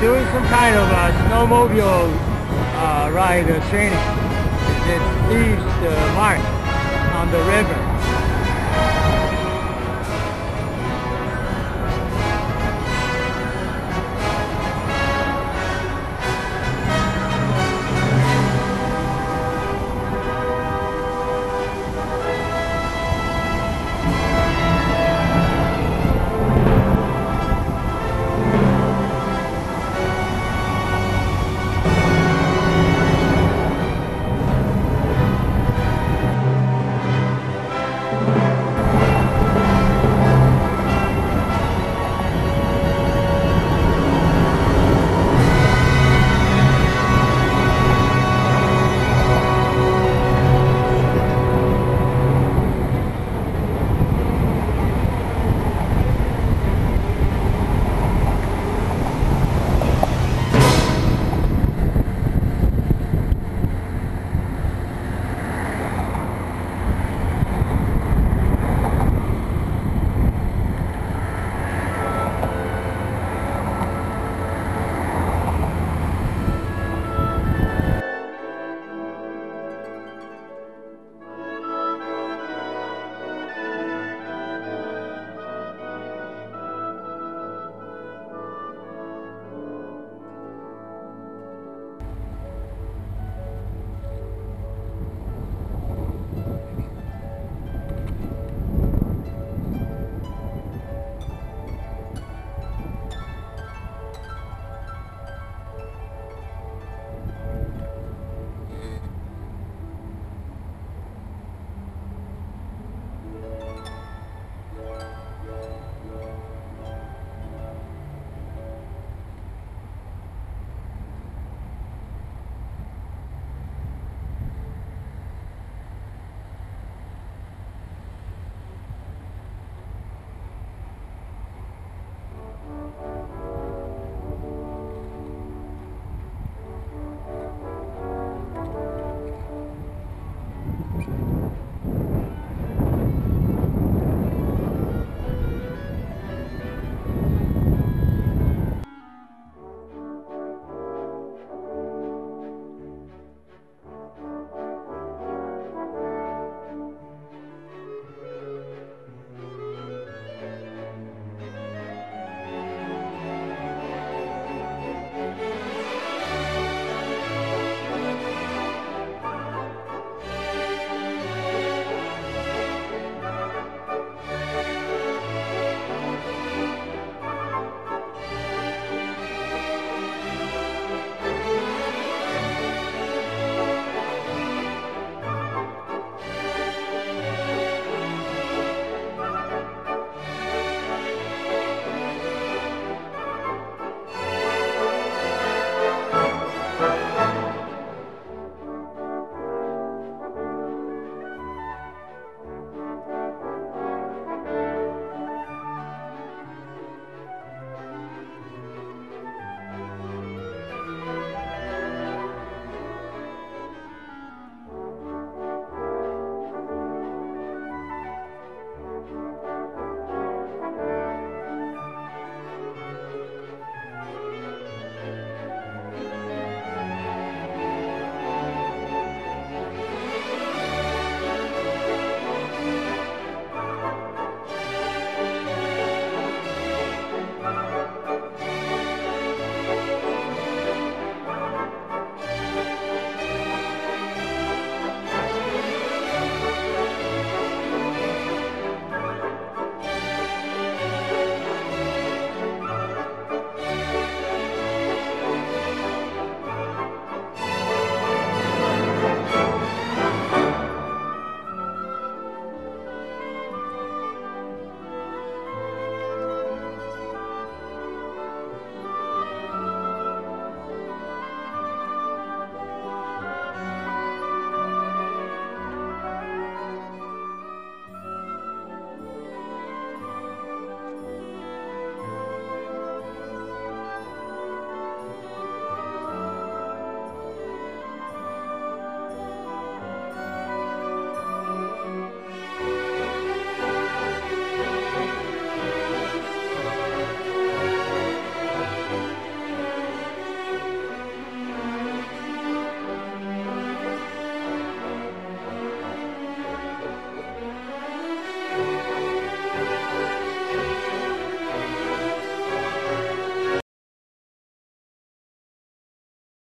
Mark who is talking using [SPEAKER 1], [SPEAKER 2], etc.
[SPEAKER 1] doing some kind of a snowmobile uh, ride training. It's leaves the Mark on the river.